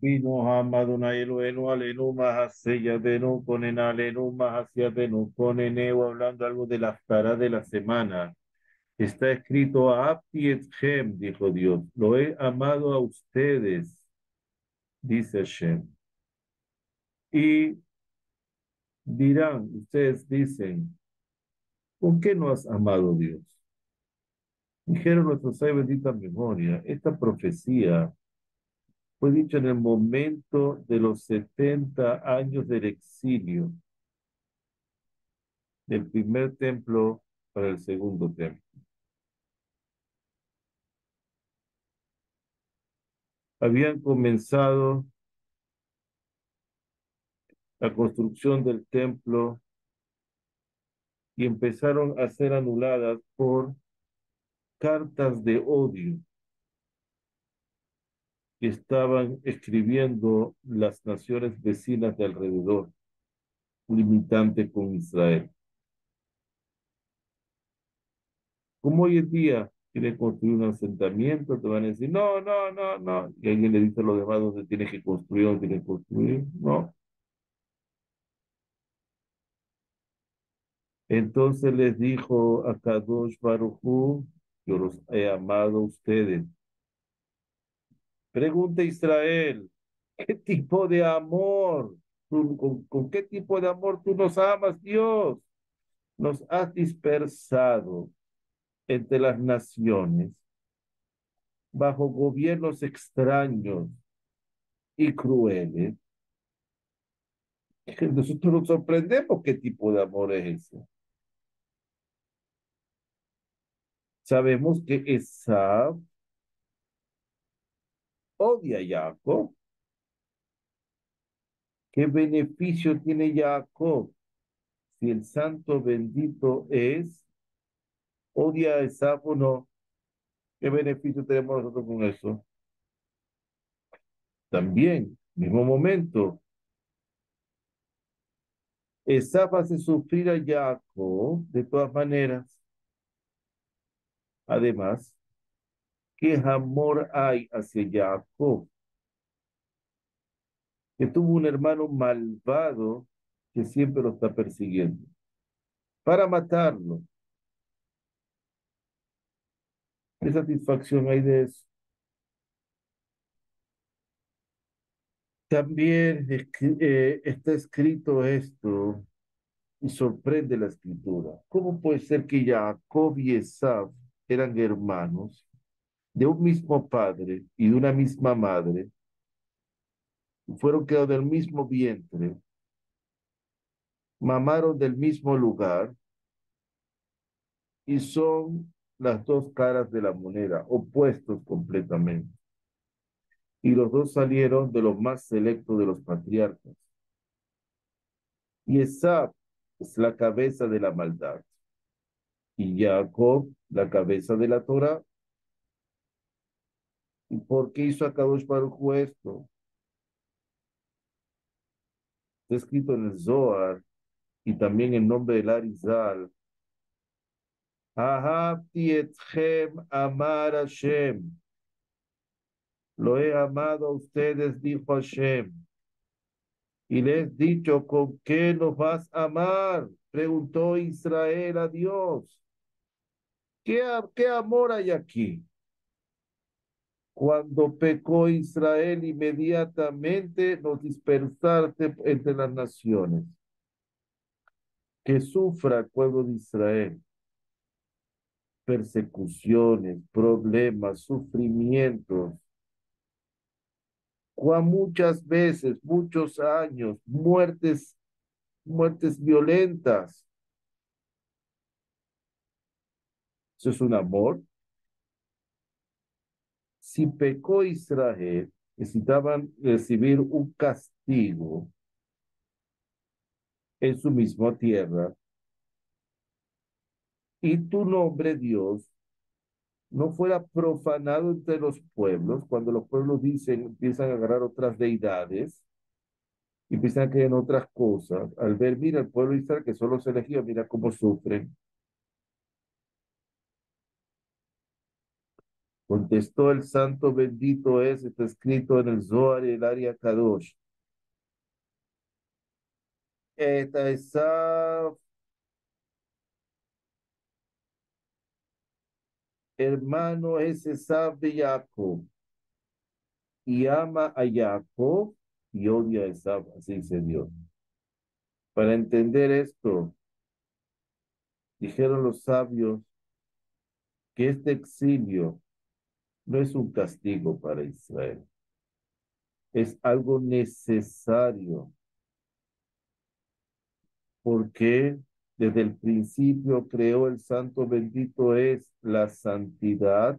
Vino Hamaduna Eloenu Alenu Mahaseyadenu Konen Alenu Mahasiadenu Koneneu hablando algo de la taras de la semana. Está escrito Apti Etchem, dijo Dios, lo he amado a ustedes, dice Hashem. Y dirán, ustedes dicen, ¿por qué no has amado a Dios? Dijeron nuestros hay bendita memoria, esta profecía fue dicha en el momento de los 70 años del exilio del primer templo para el segundo templo. Habían comenzado la construcción del templo y empezaron a ser anuladas por cartas de odio estaban escribiendo las naciones vecinas de alrededor, limitante con Israel. Como hoy en día quieren construir un asentamiento, te van a decir, no, no, no, no. Y alguien le dice a los demás dónde tienes que construir, dónde tienes que construir. No. Entonces les dijo a Kadosh Baruchu, yo los he amado ustedes. Pregunta Israel, ¿qué tipo de amor? con, qué tipo de amor tú nos amas, Dios? Nos has dispersado entre las naciones bajo gobiernos extraños y crueles. Nosotros nos sorprendemos qué tipo de amor es ese. Sabemos que Esab odia a Jacob. ¿Qué beneficio tiene Jacob si el santo bendito es? ¿Odia a Esab o no? ¿Qué beneficio tenemos nosotros con eso? También, mismo momento, Esab hace sufrir a Jacob de todas maneras. Además, ¿qué amor hay hacia Jacob? Que tuvo un hermano malvado que siempre lo está persiguiendo para matarlo. ¿Qué satisfacción hay de eso? También eh, está escrito esto y sorprende la escritura. ¿Cómo puede ser que Jacob y Esab eran hermanos de un mismo padre y de una misma madre, fueron creados del mismo vientre, mamaron del mismo lugar y son las dos caras de la moneda, opuestos completamente. Y los dos salieron de lo más selecto de los patriarcas. Y esa es la cabeza de la maldad y Jacob la cabeza de la Torah. ¿Y por qué hizo a Kadosh Baruj esto? Está escrito en el Zohar y también en nombre del Arizal. Ahabti etchem amar Hashem. Lo he amado a ustedes, dijo Hashem. Y les he dicho, ¿con qué nos vas a amar? Preguntó Israel a Dios. ¿Qué, amor hay aquí? Cuando pecó Israel, inmediatamente nos dispersaste entre las naciones. Que sufra el pueblo de Israel persecuciones, problemas, sufrimientos. Cuán muchas veces, muchos años, muertes, muertes violentas. Eso es un amor. Si pecó Israel, necesitaban recibir un castigo en su misma tierra. Y tu nombre, Dios, no fuera profanado entre los pueblos, cuando los pueblos dicen, empiezan a agarrar otras deidades, y empiezan a creer en otras cosas, al ver, mira, el pueblo de Israel que solo se elegió, mira cómo sufren. Contestó el santo bendito es, está escrito en el Zohar el Aria Kadosh. Esta es hermano es Esab de Jacob y ama a Jacob y odia a Esab, así dice Dios. Para entender esto, dijeron los sabios que este exilio no es un castigo para Israel, es algo necesario, porque desde el principio creó el santo bendito es la santidad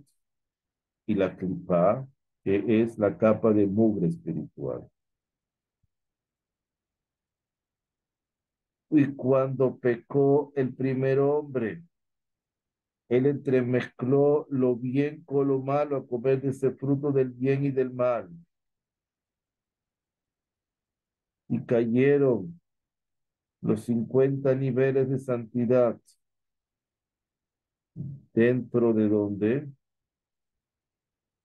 y la clipa, que es la capa de mugre espiritual. Y cuando pecó el primer hombre, él entremezcló lo bien con lo malo a comer de ese fruto del bien y del mal. Y cayeron los 50 niveles de santidad. ¿Dentro de dónde?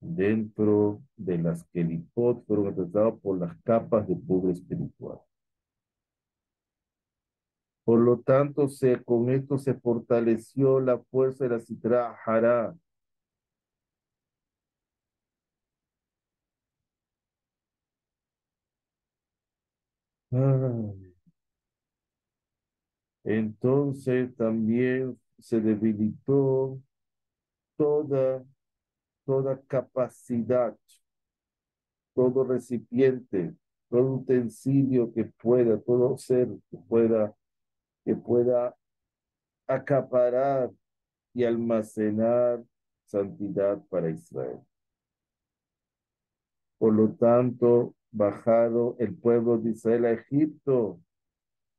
Dentro de las que fueron atrasados por las capas de pobre espiritual. Por lo tanto, se, con esto se fortaleció la fuerza de la citra Hará. Entonces también se debilitó toda, toda capacidad, todo recipiente, todo utensilio que pueda, todo ser que pueda que pueda acaparar y almacenar santidad para Israel. Por lo tanto, bajado el pueblo de Israel a Egipto.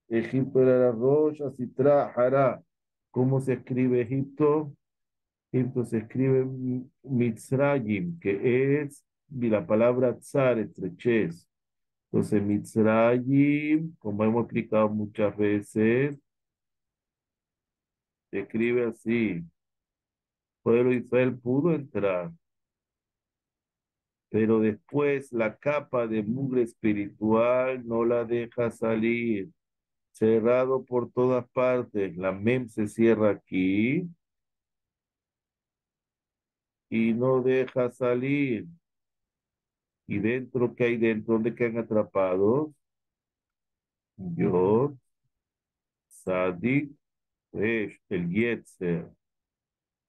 Egipto era la rocha, Sitra, Hará. ¿Cómo se escribe Egipto? Egipto se escribe Mitzrayim, que es la palabra tzar, estrechez. Entonces, Mitzrayim, como hemos explicado muchas veces, se escribe así. Pueblo de Israel pudo entrar, pero después la capa de mugre espiritual no la deja salir. Cerrado por todas partes. La mem se cierra aquí y no deja salir. ¿Y dentro qué hay dentro? ¿Dónde quedan atrapados? Yo, Sadik, el Yetzer,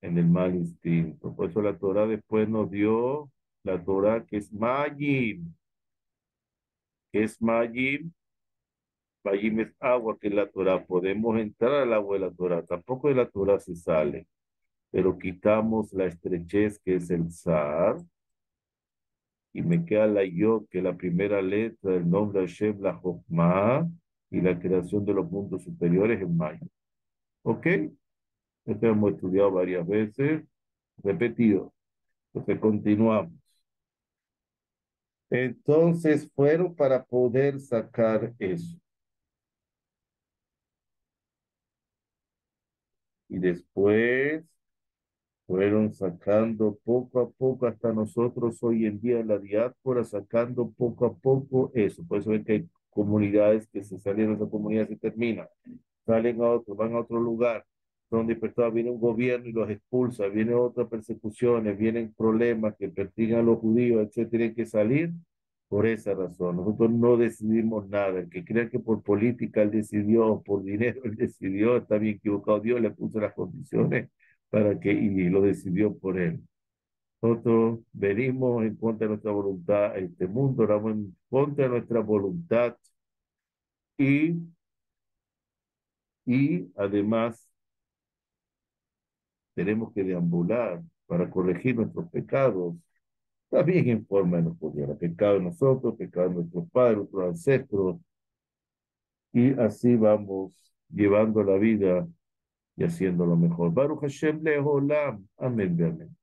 en el mal instinto. Por eso la Torah después nos dio la Torah que es Mayim. ¿Qué es Mayim? Mayim es agua que es la Torah. Podemos entrar al agua de la Torah. Tampoco de la Torah se sale. Pero quitamos la estrechez que es el Zar y me queda la yo, que la primera letra del nombre de Hashem, la Jochma, y la creación de los mundos superiores en mayo. ¿Ok? Esto hemos estudiado varias veces, repetido. Entonces continuamos. Entonces fueron para poder sacar eso. Y después fueron sacando poco a poco hasta nosotros hoy en día la diáspora, sacando poco a poco eso. Por eso es que hay comunidades que se salieron de esa comunidad se terminan, salen a otro, van a otro lugar, dispersados, viene un gobierno y los expulsa, vienen otras persecuciones, vienen problemas que persiguen a los judíos, etc. Tienen que salir por esa razón. Nosotros no decidimos nada. El que crea que por política él decidió, por dinero él decidió, está bien equivocado. Dios le puso las condiciones para que, y lo decidió por él. Nosotros venimos en contra de nuestra voluntad a este mundo, vamos en contra de nuestra voluntad y, y además tenemos que deambular para corregir nuestros pecados, también en forma de nuestro pecado de nosotros, pecado de nuestros padres, nuestros ancestros, y así vamos llevando la vida y haciendo lo mejor. Baruch Hashem Leholam. Amén, amén.